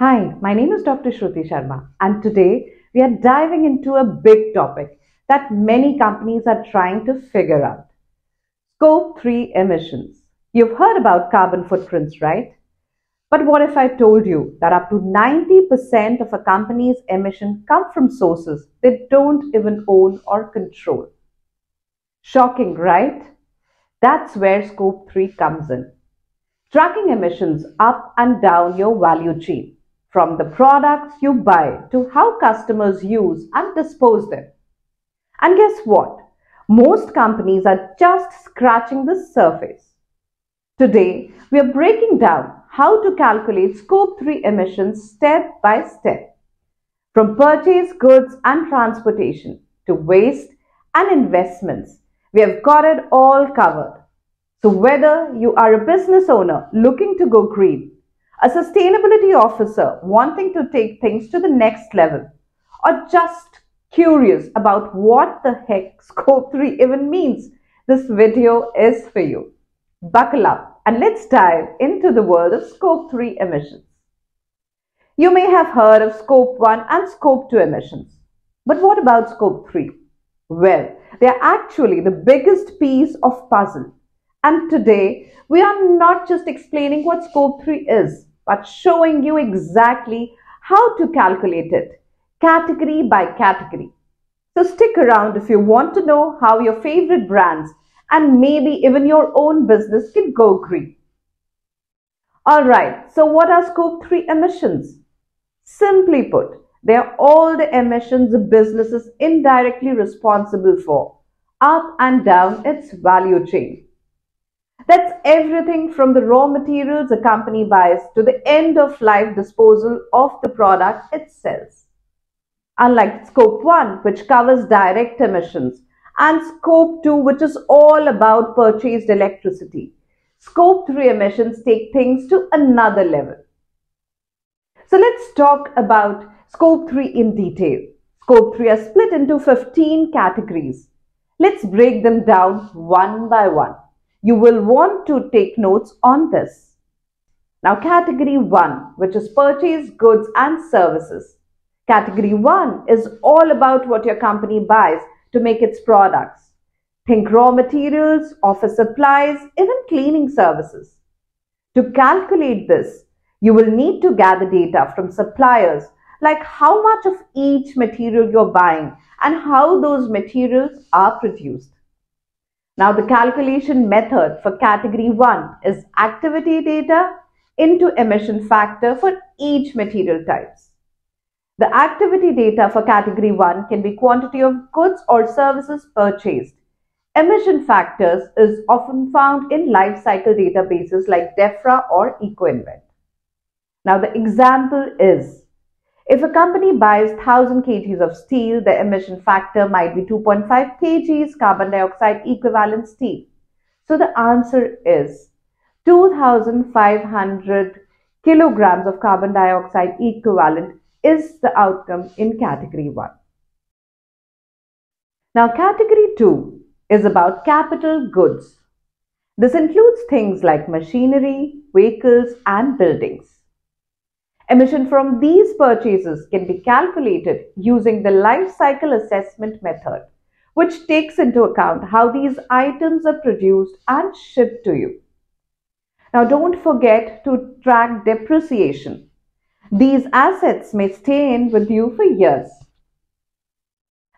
Hi, my name is Dr. Shruti Sharma, and today we are diving into a big topic that many companies are trying to figure out Scope 3 emissions. You've heard about carbon footprints, right? But what if I told you that up to 90% of a company's emission come from sources they don't even own or control? Shocking, right? That's where Scope 3 comes in. Tracking emissions up and down your value chain, from the products you buy to how customers use and dispose them. And guess what? Most companies are just scratching the surface. Today, we are breaking down how to calculate Scope 3 emissions step by step. From purchase goods and transportation to waste and investments, we have got it all covered. So whether you are a business owner looking to go green, a sustainability officer wanting to take things to the next level, or just curious about what the heck Scope 3 even means, this video is for you. Buckle up and let's dive into the world of Scope 3 emissions. You may have heard of Scope 1 and Scope 2 emissions. But what about Scope 3? Well, they are actually the biggest piece of puzzle. And today, we are not just explaining what Scope 3 is, but showing you exactly how to calculate it, category by category. So stick around if you want to know how your favorite brands and maybe even your own business can go green. Alright, so what are Scope 3 emissions? Simply put, they are all the emissions a business is indirectly responsible for, up and down its value chain. That's everything from the raw materials a company buys to the end of life disposal of the product it sells. Unlike Scope 1, which covers direct emissions, and Scope 2, which is all about purchased electricity. Scope 3 emissions take things to another level. So let's talk about Scope 3 in detail. Scope 3 are split into 15 categories. Let's break them down one by one. You will want to take notes on this. Now category 1, which is purchase goods and services. Category 1 is all about what your company buys to make its products. Think raw materials, office supplies, even cleaning services. To calculate this, you will need to gather data from suppliers like how much of each material you're buying and how those materials are produced. Now the calculation method for category 1 is activity data into emission factor for each material types. The activity data for category 1 can be quantity of goods or services purchased. Emission factors is often found in life cycle databases like DEFRA or EcoInvent. Now the example is, if a company buys 1000 kgs of steel, the emission factor might be 2.5 kgs carbon dioxide equivalent steel. So the answer is 2500 kilograms of carbon dioxide equivalent is the outcome in category 1. Now category 2 is about capital goods. This includes things like machinery, vehicles and buildings. Emission from these purchases can be calculated using the life cycle assessment method, which takes into account how these items are produced and shipped to you. Now don't forget to track depreciation these assets may stay in with you for years.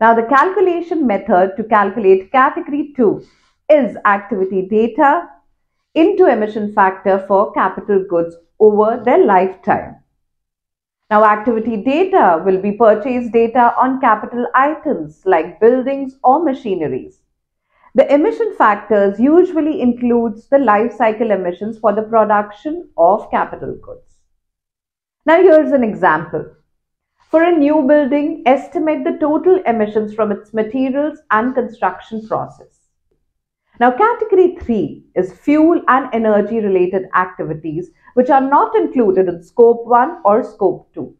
Now the calculation method to calculate category 2 is activity data into emission factor for capital goods over their lifetime. Now activity data will be purchase data on capital items like buildings or machineries. The emission factors usually includes the life cycle emissions for the production of capital goods. Now here's an example. For a new building, estimate the total emissions from its materials and construction process. Now category 3 is fuel and energy related activities which are not included in scope 1 or scope 2.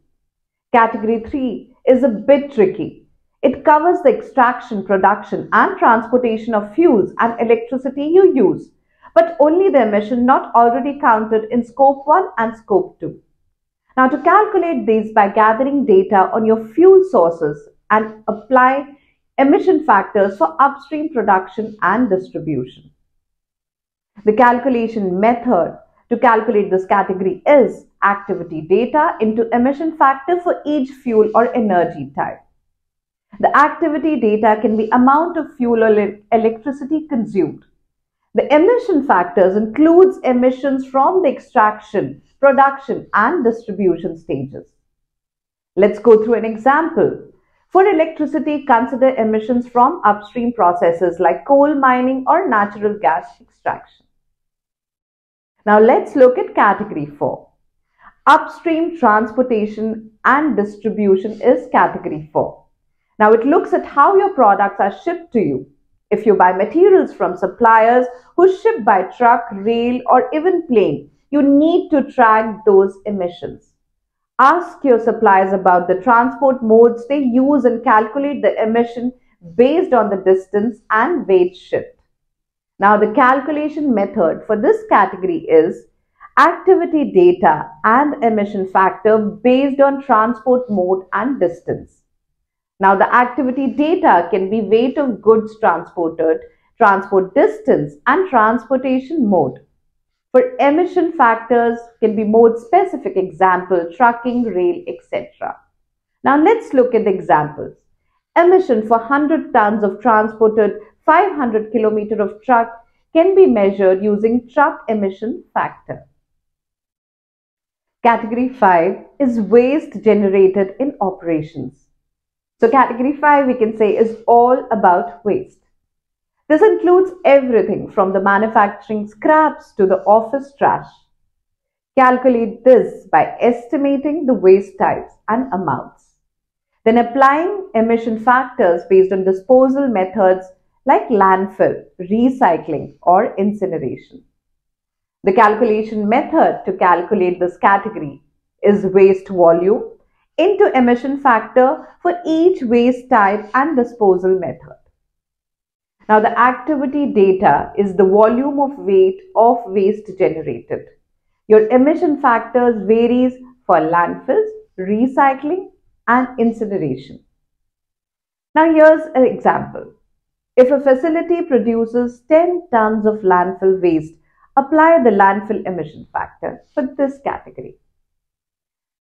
Category 3 is a bit tricky. It covers the extraction, production and transportation of fuels and electricity you use, but only the emission not already counted in scope 1 and scope 2. Now to calculate these by gathering data on your fuel sources and apply emission factors for upstream production and distribution. The calculation method to calculate this category is activity data into emission factor for each fuel or energy type. The activity data can be amount of fuel or electricity consumed. The emission factors includes emissions from the extraction, production and distribution stages. Let's go through an example. For electricity, consider emissions from upstream processes like coal mining or natural gas extraction. Now let's look at category 4. Upstream transportation and distribution is category 4. Now it looks at how your products are shipped to you. If you buy materials from suppliers who ship by truck, rail or even plane, you need to track those emissions. Ask your suppliers about the transport modes they use and calculate the emission based on the distance and weight shipped. Now the calculation method for this category is activity data and emission factor based on transport mode and distance. Now the activity data can be weight of goods transported, transport distance and transportation mode. For emission factors can be mode specific example, trucking, rail, etc. Now let's look at the examples. Emission for 100 tons of transported 500 km of truck can be measured using truck emission factor. Category 5 is waste generated in operations. So category 5 we can say is all about waste. This includes everything from the manufacturing scraps to the office trash. Calculate this by estimating the waste types and amounts. Then applying emission factors based on disposal methods like landfill, recycling or incineration. The calculation method to calculate this category is waste volume into emission factor for each waste type and disposal method. Now the activity data is the volume of weight of waste generated. Your emission factors varies for landfills, recycling and incineration. Now here's an example. If a facility produces 10 tons of landfill waste, apply the landfill emission factor for this category.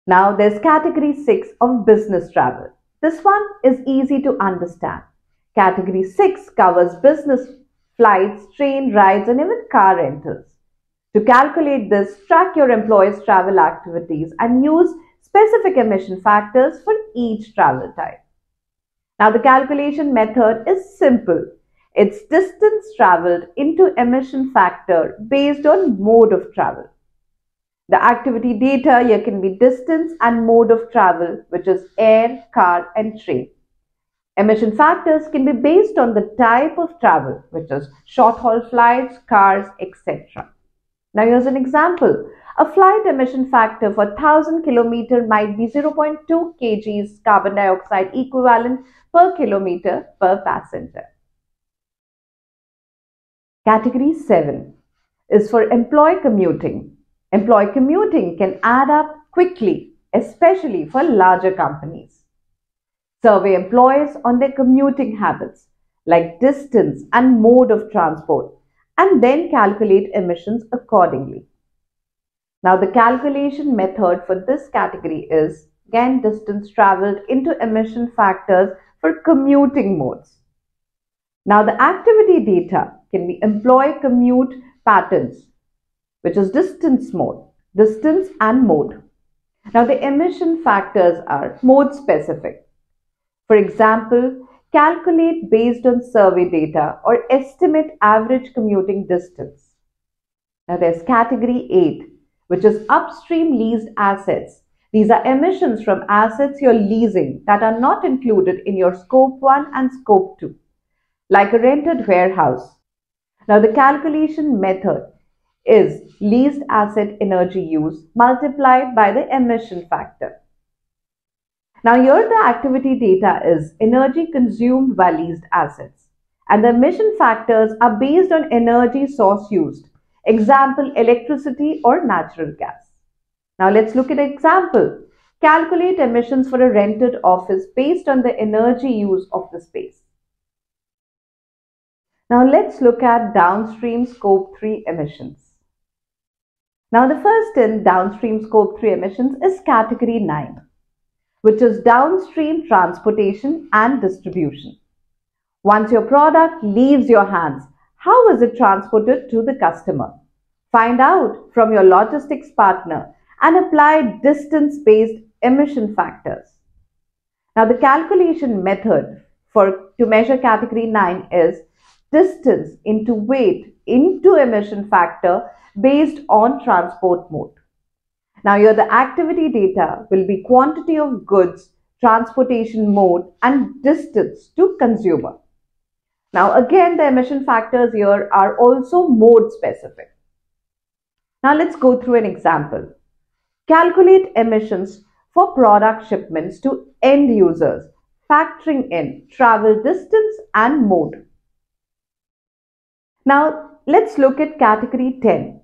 Now there's category 6 of business travel. This one is easy to understand. Category 6 covers business flights, train rides and even car rentals. To calculate this, track your employees' travel activities and use specific emission factors for each travel type. Now the calculation method is simple. It's distance traveled into emission factor based on mode of travel. The activity data here can be distance and mode of travel, which is air, car, and train. Emission factors can be based on the type of travel, which is short haul flights, cars, etc. Now here's an example. A flight emission factor for 1000 km might be 0.2 kgs carbon dioxide equivalent per kilometer per passenger. Category 7 is for employee commuting Employee commuting can add up quickly, especially for larger companies. Survey employees on their commuting habits, like distance and mode of transport, and then calculate emissions accordingly. Now, the calculation method for this category is again distance traveled into emission factors for commuting modes. Now, the activity data can be employee commute patterns which is distance mode, distance and mode. Now the emission factors are mode specific. For example, calculate based on survey data or estimate average commuting distance. Now there's category 8, which is upstream leased assets. These are emissions from assets you're leasing that are not included in your scope 1 and scope 2, like a rented warehouse. Now the calculation method is leased asset energy use multiplied by the emission factor. Now here the activity data is energy consumed by leased assets and the emission factors are based on energy source used, example electricity or natural gas. Now let's look at an example. Calculate emissions for a rented office based on the energy use of the space. Now let's look at downstream scope 3 emissions. Now the first in downstream scope 3 emissions is category 9, which is downstream transportation and distribution. Once your product leaves your hands, how is it transported to the customer? Find out from your logistics partner and apply distance-based emission factors. Now the calculation method for to measure category 9 is distance into weight into emission factor based on transport mode. Now here the activity data will be quantity of goods, transportation mode and distance to consumer. Now again the emission factors here are also mode specific. Now let's go through an example. Calculate emissions for product shipments to end users factoring in travel distance and mode. Now let's look at category 10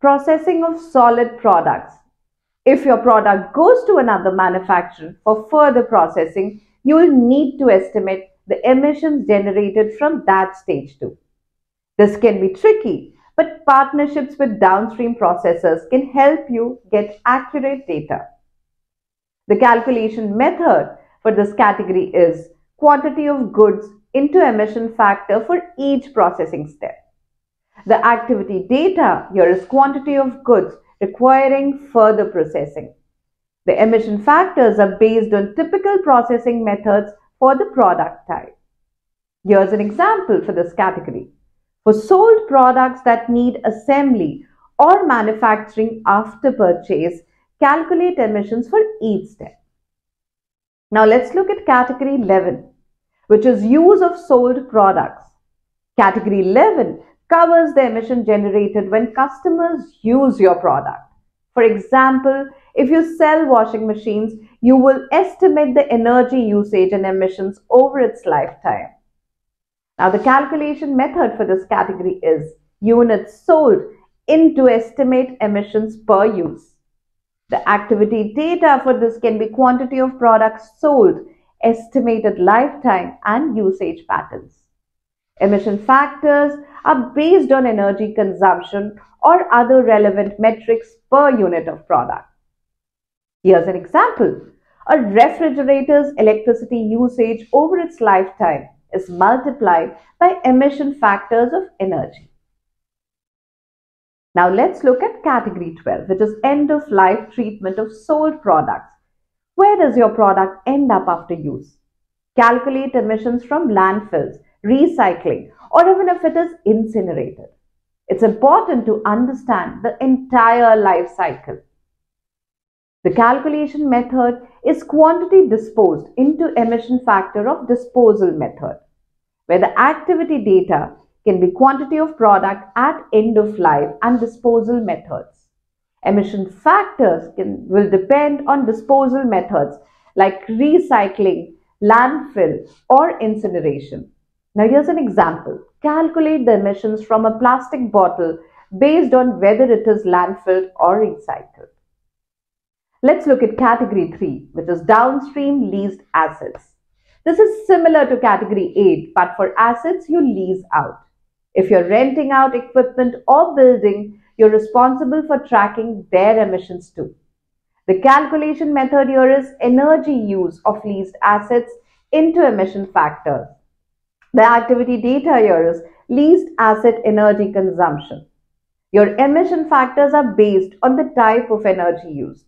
processing of sold products. If your product goes to another manufacturer for further processing, you will need to estimate the emissions generated from that stage too. This can be tricky, but partnerships with downstream processors can help you get accurate data. The calculation method for this category is quantity of goods into emission factor for each processing step. The activity data here is quantity of goods requiring further processing. The emission factors are based on typical processing methods for the product type. Here's an example for this category. For sold products that need assembly or manufacturing after purchase, calculate emissions for each step. Now let's look at category 11, which is use of sold products. Category 11 covers the emission generated when customers use your product. For example, if you sell washing machines, you will estimate the energy usage and emissions over its lifetime. Now, the calculation method for this category is units sold into estimate emissions per use. The activity data for this can be quantity of products sold, estimated lifetime and usage patterns. Emission factors are based on energy consumption or other relevant metrics per unit of product. Here's an example. A refrigerator's electricity usage over its lifetime is multiplied by emission factors of energy. Now let's look at category 12, which is end of life treatment of sold products. Where does your product end up after use? Calculate emissions from landfills recycling, or even if it is incinerated. It's important to understand the entire life cycle. The calculation method is quantity disposed into emission factor of disposal method, where the activity data can be quantity of product at end of life and disposal methods. Emission factors can, will depend on disposal methods like recycling, landfill, or incineration. Now here's an example. Calculate the emissions from a plastic bottle based on whether it is landfilled or recycled. Let's look at category 3, which is downstream leased assets. This is similar to category 8, but for assets you lease out. If you're renting out equipment or building, you're responsible for tracking their emissions too. The calculation method here is energy use of leased assets into emission factors. The activity data here is leased asset energy consumption. Your emission factors are based on the type of energy used.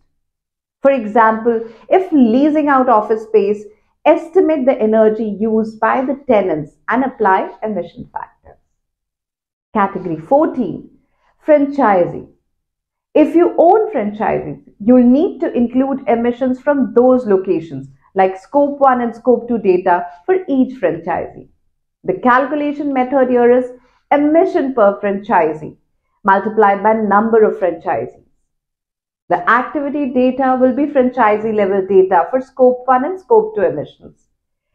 For example, if leasing out office space, estimate the energy used by the tenants and apply emission factors. Category 14, franchisee. If you own franchises, you'll need to include emissions from those locations like scope 1 and scope 2 data for each franchisee. The calculation method here is emission per franchisee multiplied by number of franchisees. The activity data will be franchisee level data for scope 1 and scope 2 emissions.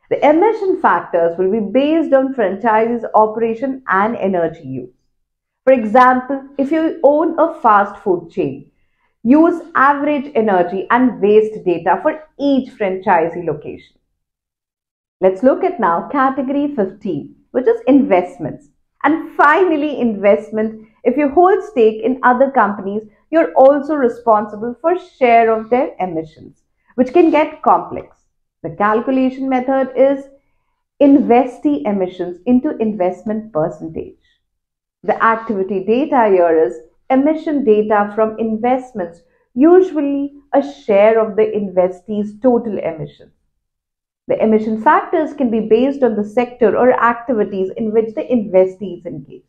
The emission factors will be based on franchisee's operation and energy use. For example, if you own a fast food chain, use average energy and waste data for each franchisee location. Let's look at now category 15, which is investments. And finally, investment. If you hold stake in other companies, you're also responsible for share of their emissions, which can get complex. The calculation method is investee emissions into investment percentage. The activity data here is emission data from investments, usually a share of the investee's total emissions. The emission factors can be based on the sector or activities in which the investee is engaged.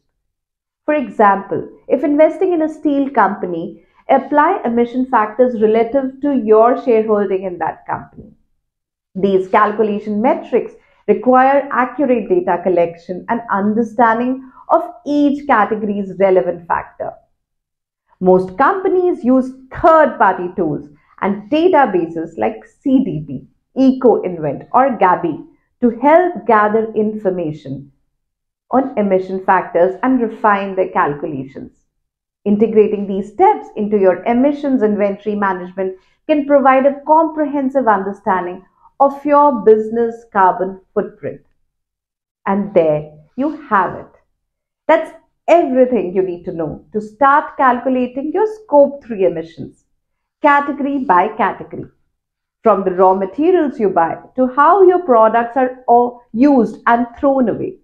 For example, if investing in a steel company, apply emission factors relative to your shareholding in that company. These calculation metrics require accurate data collection and understanding of each category's relevant factor. Most companies use third-party tools and databases like CDP, EcoInvent or Gabi to help gather information on emission factors and refine their calculations. Integrating these steps into your emissions inventory management can provide a comprehensive understanding of your business carbon footprint. And there you have it. That's everything you need to know to start calculating your scope 3 emissions, category by category. From the raw materials you buy to how your products are all used and thrown away.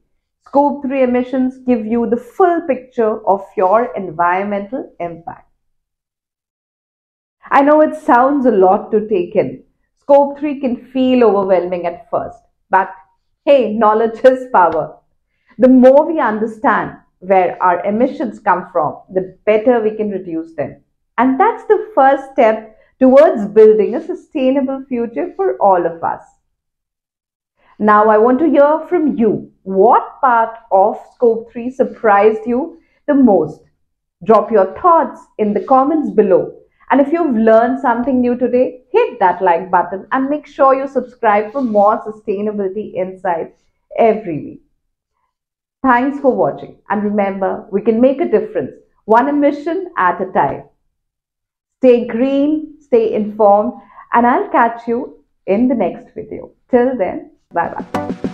Scope 3 emissions give you the full picture of your environmental impact. I know it sounds a lot to take in. Scope 3 can feel overwhelming at first, but hey, knowledge is power. The more we understand where our emissions come from, the better we can reduce them. And that's the first step towards building a sustainable future for all of us. Now, I want to hear from you. What part of Scope 3 surprised you the most? Drop your thoughts in the comments below. And if you've learned something new today, hit that like button and make sure you subscribe for more sustainability insights every week. Thanks for watching. And remember, we can make a difference, one emission at a time. Stay green, stay informed, and I'll catch you in the next video. Till then, bye bye.